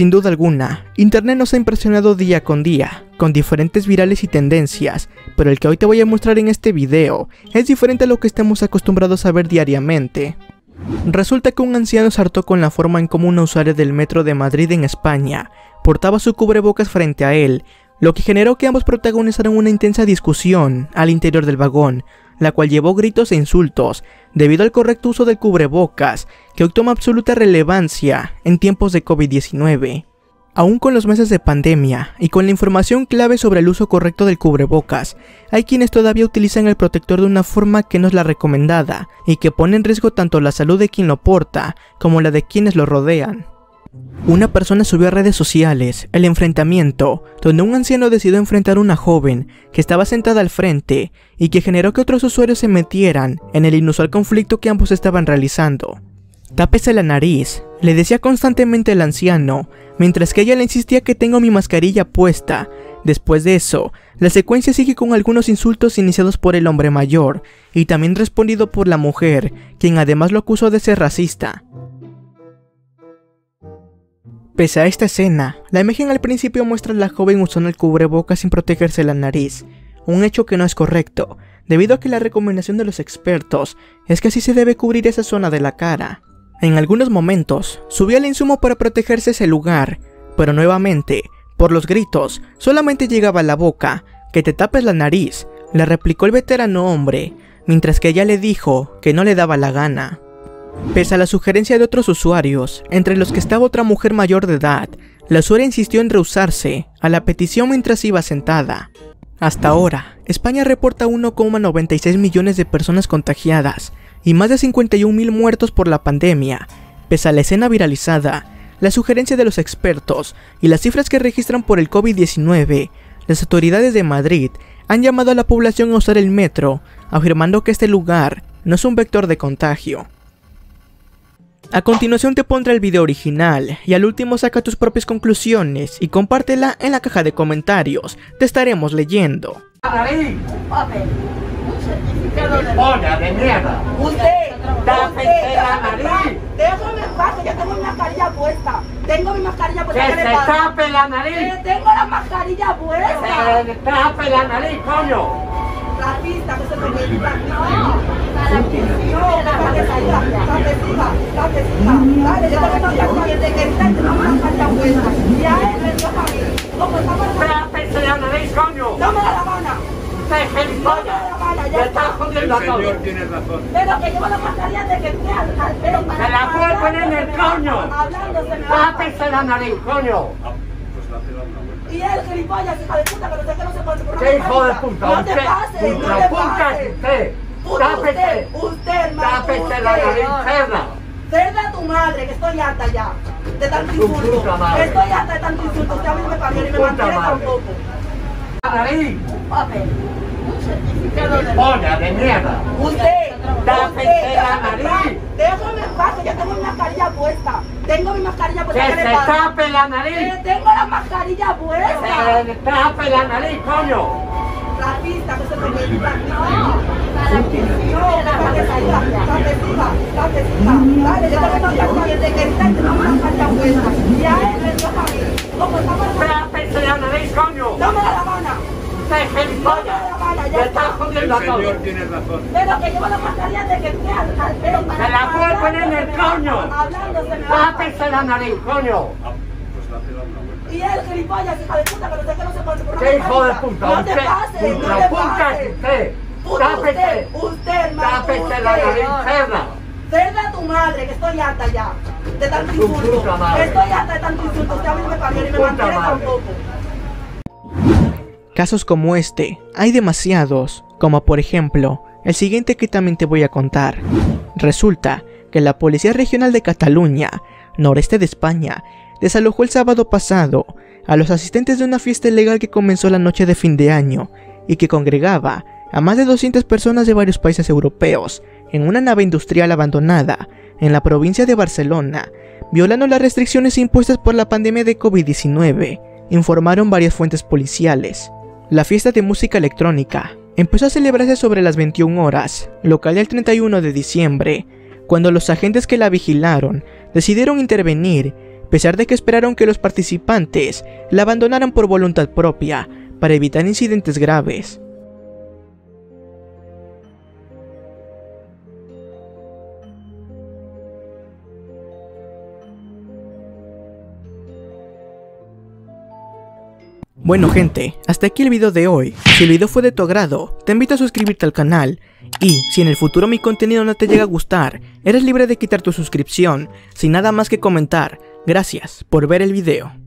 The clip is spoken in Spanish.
Sin duda alguna, Internet nos ha impresionado día con día, con diferentes virales y tendencias, pero el que hoy te voy a mostrar en este video es diferente a lo que estamos acostumbrados a ver diariamente. Resulta que un anciano se hartó con la forma en cómo una usuaria del metro de Madrid en España portaba su cubrebocas frente a él, lo que generó que ambos protagonizaran una intensa discusión al interior del vagón, la cual llevó gritos e insultos debido al correcto uso del cubrebocas, que hoy toma absoluta relevancia en tiempos de COVID-19. Aún con los meses de pandemia y con la información clave sobre el uso correcto del cubrebocas, hay quienes todavía utilizan el protector de una forma que no es la recomendada y que pone en riesgo tanto la salud de quien lo porta como la de quienes lo rodean. Una persona subió a redes sociales el enfrentamiento, donde un anciano decidió enfrentar a una joven que estaba sentada al frente y que generó que otros usuarios se metieran en el inusual conflicto que ambos estaban realizando. Tápese la nariz, le decía constantemente el anciano, mientras que ella le insistía que tengo mi mascarilla puesta. Después de eso, la secuencia sigue con algunos insultos iniciados por el hombre mayor y también respondido por la mujer, quien además lo acusó de ser racista. Pese a esta escena, la imagen al principio muestra a la joven usando el cubrebocas sin protegerse la nariz, un hecho que no es correcto, debido a que la recomendación de los expertos es que así se debe cubrir esa zona de la cara. En algunos momentos, subió el insumo para protegerse ese lugar, pero nuevamente, por los gritos, solamente llegaba a la boca, que te tapes la nariz, le replicó el veterano hombre, mientras que ella le dijo que no le daba la gana. Pese a la sugerencia de otros usuarios, entre los que estaba otra mujer mayor de edad, la usuaria insistió en rehusarse a la petición mientras iba sentada. Hasta ahora, España reporta 1,96 millones de personas contagiadas y más de 51.000 muertos por la pandemia. Pese a la escena viralizada, la sugerencia de los expertos y las cifras que registran por el COVID-19, las autoridades de Madrid han llamado a la población a usar el metro, afirmando que este lugar no es un vector de contagio. A continuación te pondré el video original y al último saca tus propias conclusiones y compártela en la caja de comentarios. Te estaremos leyendo. ¡Polla de mierda! Usted, ¡Tápese la nariz! déjame en paz, que yo tengo mi mascarilla puesta. Tengo mi mascarilla puesta. ¡Que ¿qué se tape la nariz! Eh, tengo la mascarilla puesta. ¡Que se tape la nariz, coño! Racista, que se me. No, no, date siga. Dale, yo tengo una mascarilla de que está tengo una mascarilla puesta. Y a él mí. La- ¡Tápese la coño! No me la gana. ¡Te gilipollas! ¡Me estás jodiendo a todos! Pero que llevo la mascarilla de que al, pelo para ¡Se la puede poner en el coño! Me va. ¡Tápese la nariz, coño! Y él, gilipollas, hija de puta, pero sé que no se puede poner ¡Qué hijo de puta! No te pases, no te pases. usted! Puta usted, usted, hermano, ¡Tápese la nariz, cerda! Cerda tu madre, que estoy harta ya de tanto insulto. Estoy harta de tanto insulto. Usted a mí no me parió ni me Puta mantiene madre. tampoco. ¡La nariz! Papel. ¡Polla de mierda! Usted, Tápese la nariz. Déjame en paz, que yo tengo mi mascarilla puesta. Tengo mi mascarilla puesta. ¡Que ¿qué se tape la nariz! Eh, tengo la mascarilla puesta. ¡Que se tape la nariz, coño! Racista, que se me quita. No, que en la- ¡Tápese la nariz, coño! No me da la gana. ¡Te gilipollas! ¡Me estás jodiendo a todos! Pero que llevo la mascarilla de que esté al, al pelo para ¡Se la puede poner en el coño! Se. ¡Tápese la nariz, coño! Y él, gilipollas, hija de puta, pero sé que no se puede poner ¡Qué hijo de puta! No te usted, pases, no te pases. usted! Usted, ¡Tápese! usted, hermano, ¡Tápese usted. la nariz, cerda! Cerda tu madre, que estoy harta ya de tanto insulto. Estoy harta de tanto insulto. Usted a mí no me parió ni me mantiene tampoco. Casos como este, hay demasiados, como por ejemplo, el siguiente que también te voy a contar. Resulta que la Policía Regional de Cataluña, noreste de España, desalojó el sábado pasado a los asistentes de una fiesta ilegal que comenzó la noche de fin de año y que congregaba a más de 200 personas de varios países europeos en una nave industrial abandonada en la provincia de Barcelona, violando las restricciones impuestas por la pandemia de COVID-19, informaron varias fuentes policiales. La fiesta de música electrónica empezó a celebrarse sobre las 21 horas, local del 31 de diciembre, cuando los agentes que la vigilaron decidieron intervenir, a pesar de que esperaron que los participantes la abandonaran por voluntad propia para evitar incidentes graves. Bueno gente, hasta aquí el video de hoy. Si el video fue de tu agrado, te invito a suscribirte al canal. Y si en el futuro mi contenido no te llega a gustar, eres libre de quitar tu suscripción, sin nada más que comentar. Gracias por ver el video.